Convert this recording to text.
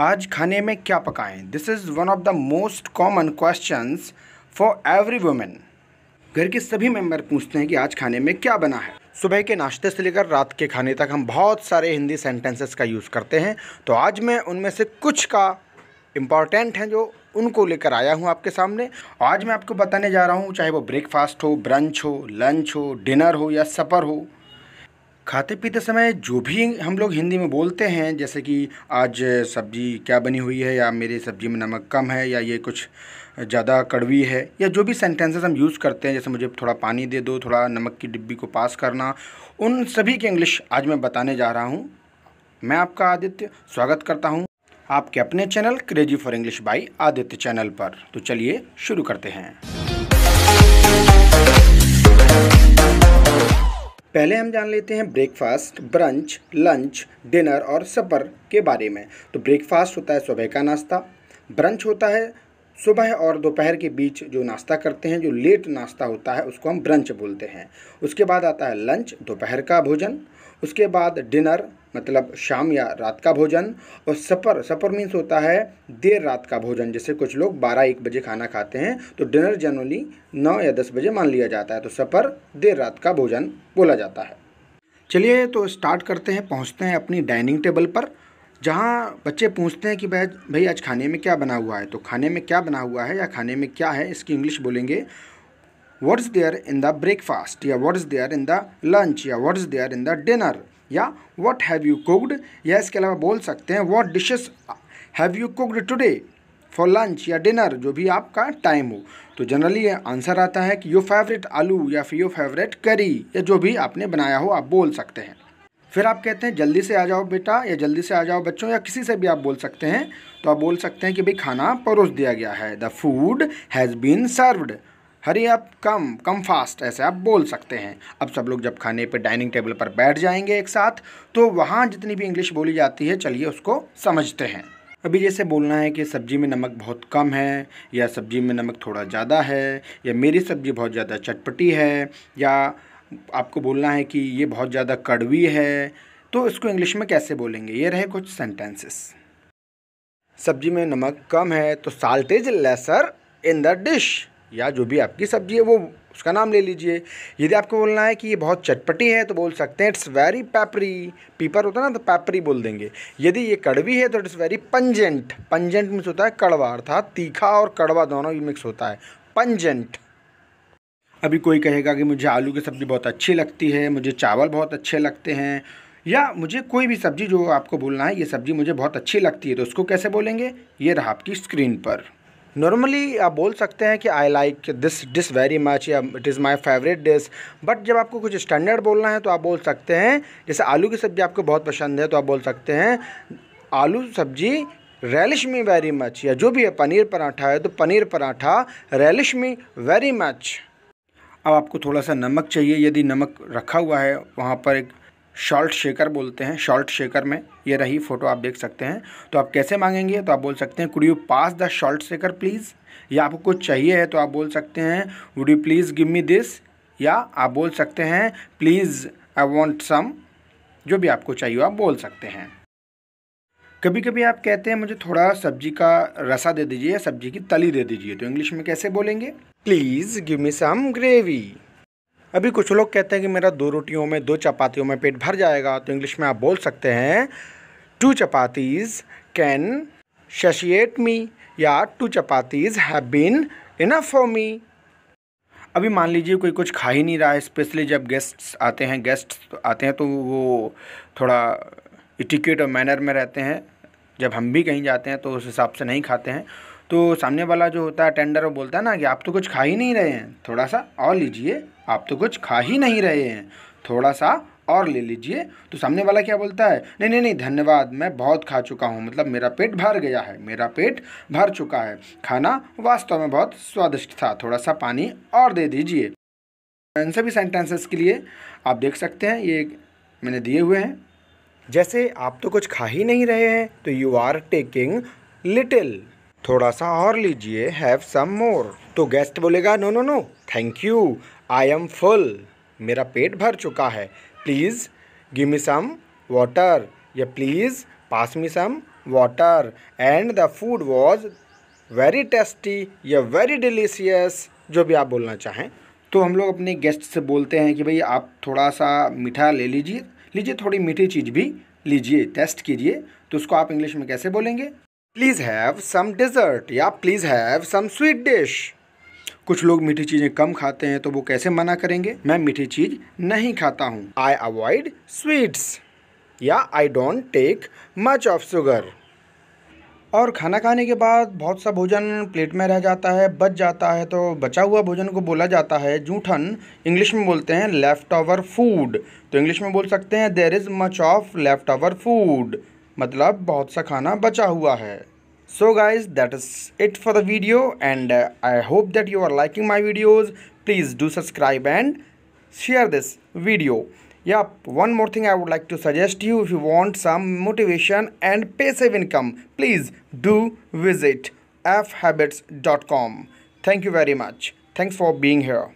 आज खाने में क्या पकाएँ? This is one of the most common questions for every women घर के सभी मेंबर पूछते हैं कि आज खाने में क्या बना है। सुबह के नाश्ते से लेकर रात के खाने तक हम बहुत सारे हिंदी सेंटेंसेस का यूज़ करते हैं। तो आज मैं उनमें से कुछ का इंपॉर्टेंट हैं जो उनको लेकर आया हूँ आपके सामने। आज मैं आपको बताने जा रहा हूँ, चाहे वो ब्रेकफास्ट हो ब्रंच हो लंच हो डिनर हो या सफ़र हो। खाते पीते समय जो भी हम लोग हिंदी में बोलते हैं, जैसे कि आज सब्ज़ी क्या बनी हुई है, या मेरी सब्ज़ी में नमक कम है, या ये कुछ ज़्यादा कड़वी है, या जो भी सेंटेंसेस हम यूज़ करते हैं, जैसे मुझे थोड़ा पानी दे दो, थोड़ा नमक की डिब्बी को पास करना, उन सभी के इंग्लिश आज मैं बताने जा रहा हूँ। मैं आपका आदित्य स्वागत करता हूँ आपके अपने channel crazy for English by Aditya channel पर। तो चलिए शुरू करते हैं। पहले हम जान लेते हैं ब्रेकफास्ट ब्रंच लंच डिनर और सफ़र के बारे में। तो ब्रेकफास्ट होता है सुबह का नाश्ता ब्रंच होता है सुबह और दोपहर के बीच जो नाश्ता करते हैं, जो लेट नाश्ता होता है, उसको हम ब्रंच बोलते हैं। उसके बाद आता है लंच दोपहर का भोजन, उसके बाद डिनर मतलब शाम या रात का भोजन, और सफ़र सफ़र मीन्स होता है देर रात का भोजन, जैसे कुछ लोग बारह, एक बजे खाना खाते हैं तो डिनर जनरली नौ या दस बजे मान लिया जाता है तो सफ़र देर रात का भोजन बोला जाता है। चलिए तो स्टार्ट करते हैं, पहुँचते हैं अपनी डाइनिंग टेबल पर, जहाँ बच्चे पूछते हैं कि भाई भाई आज खाने में क्या बना हुआ है तो खाने में क्या बना हुआ है या खाने में क्या है, इसकी इंग्लिश बोलेंगे is there in the breakfast या is there in the lunch या is there in the dinner या वॉट हैव यू कुकड या इसके अलावा बोल सकते हैं what dishes have you cooked today for lunch या डिनर जो भी आपका टाइम हो। तो जनरली आंसर आता है कि योर फेवरेट आलू या फिर योर फेवरेट करी या जो भी आपने बनाया हो, आप बोल सकते हैं। फिर आप कहते हैं, जल्दी से आ जाओ बेटा, या जल्दी से आ जाओ बच्चों, या किसी से भी आप बोल सकते हैं तो आप बोल सकते हैं कि भाई खाना परोस दिया गया है। The food has been served hurry, आप कम कम फास्ट ऐसे आप बोल सकते हैं। अब सब लोग जब खाने पे डाइनिंग टेबल पर बैठ जाएँगे एक साथ तो वहाँ जितनी भी इंग्लिश बोली जाती है, चलिए उसको समझते हैं। अभी जैसे बोलना है कि सब्ज़ी में नमक बहुत कम है, या सब्ज़ी में नमक थोड़ा ज़्यादा है, या मेरी सब्ज़ी बहुत ज़्यादा चटपटी है, या आपको बोलना है कि ये बहुत ज़्यादा कड़वी है तो इसको इंग्लिश में कैसे बोलेंगे? ये रहे कुछ सेंटेंसेस सब्ज़ी में नमक कम है तो salt is lesser in the dish या जो भी आपकी सब्ज़ी है, वो उसका नाम ले लीजिए। यदि आपको बोलना है कि ये बहुत चटपटी है तो बोल सकते हैं इट्स वेरी पैपरी पीपर होता है ना तो पैपरी बोल देंगे। यदि ये कड़वी है तो it's very pungent pungent means होता है कड़वा, अर्थात तीखा और कड़वा दोनों ही मिक्स होता है। पंजेंट अभी कोई कहेगा कि मुझे आलू की सब्ज़ी बहुत अच्छी लगती है, मुझे चावल बहुत अच्छे लगते हैं, या मुझे कोई भी सब्ज़ी जो आपको बोलना है, ये सब्ज़ी मुझे बहुत अच्छी लगती है तो उसको कैसे बोलेंगे? ये रहा आपकी स्क्रीन पर। नॉर्मली आप बोल सकते हैं कि I like this dish very much या it is my favourite dish but जब आपको कुछ स्टैंडर्ड बोलना है तो आप बोल सकते हैं, जैसे आलू की सब्ज़ी आपको बहुत पसंद है तो आप बोल सकते हैं, आलू सब्ज़ी रेलिश मी वेरी मच या जो भी है, पनीर पराठा है तो paneer paratha relish me very much अब आपको थोड़ा सा नमक चाहिए, यदि नमक रखा हुआ है, वहाँ पर एक शॉल्ट शेकर बोलते हैं शॉर्ट शेकर में ये रही फ़ोटो आप देख सकते हैं। तो आप कैसे मांगेंगे? तो आप बोल सकते हैं could you pass the salt shaker please या आपको कुछ चाहिए है तो आप बोल सकते हैं would you please give me this या आप बोल सकते हैं प्लीज़ आई वॉन्ट सम जो भी आपको चाहिए आप बोल सकते हैं। कभी कभी आप कहते हैं, मुझे थोड़ा सब्ज़ी का रसा दे दीजिए या सब्ज़ी की तली दे दीजिए। तो इंग्लिश में कैसे बोलेंगे? Please give me some gravy अभी कुछ लोग कहते हैं कि मेरा दो रोटियों में, दो चपातियों में पेट भर जाएगा तो इंग्लिश में आप बोल सकते हैं two chapatis can satiate me या two chapatis have been enough for me अभी मान लीजिए कोई कुछ खा ही नहीं रहा है, स्पेशली जब गेस्ट्स आते हैं, गेस्ट्स आते हैं तो वो थोड़ा इटिकेट और मैनर में रहते हैं। जब हम भी कहीं जाते हैं तो उस हिसाब से नहीं खाते हैं। तो सामने वाला जो होता है टेंडर वो बोलता है ना कि आप तो कुछ खा ही नहीं रहे हैं। थोड़ा सा और लीजिए, आप तो कुछ खा ही नहीं रहे हैं। थोड़ा सा और ले लीजिए। तो सामने वाला क्या बोलता है? नहीं नहीं नहीं, धन्यवाद, मैं बहुत खा चुका हूँ। मतलब मेरा पेट भर गया है, मेरा पेट भर चुका है। खाना वास्तव में बहुत स्वादिष्ट था, थोड़ा सा पानी और दे दीजिए। इन सभी सेंटेंसेस के लिए आप देख सकते हैं, ये मैंने दिए हुए हैं। जैसे आप तो कुछ खा ही नहीं रहे हैं तो यू आर टेकिंग लिटिल थोड़ा सा और लीजिए हैव सम मोर तो गेस्ट बोलेगा no no no thank you I am full मेरा पेट भर चुका है. Please give me some water या please pass me some water. And the food was very tasty या वेरी delicious, जो भी आप बोलना चाहें। तो हम लोग अपने गेस्ट से बोलते हैं कि भाई, आप थोड़ा सा मीठा ले लीजिए। लीजिए थोड़ी मीठी चीज़ भी, लीजिए टेस्ट कीजिए। तो उसको आप इंग्लिश में कैसे बोलेंगे? प्लीज़ हैव सम डिज़र्ट या please have some sweet dish कुछ लोग मीठी चीज़ें कम खाते हैं तो वो कैसे मना करेंगे? मैं मीठी चीज़ नहीं खाता हूँ। आई अवॉइड स्वीट्स या I don't take much of sugar और खाना खाने के बाद बहुत सा भोजन प्लेट में रह जाता है, बच जाता है तो बचा हुआ भोजन को बोला जाता है। जूठन इंग्लिश में बोलते हैं लेफ़्ट ओवर फ़ूड तो इंग्लिश में बोल सकते हैं there is much of leftover food मतलब बहुत सा खाना बचा हुआ है। So guys that is it for the video and I hope that you are liking my videos please do subscribe and share this video या one more thing I would like to suggest you if you want some motivation and pay save income please do visit F habits dot com thank you very much thanks for being here